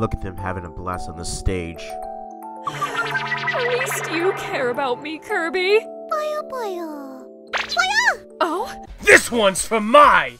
Look at them having a blast on the stage. At least you care about me, Kirby. Boya, boya. Boya! Oh? This one's for Mai.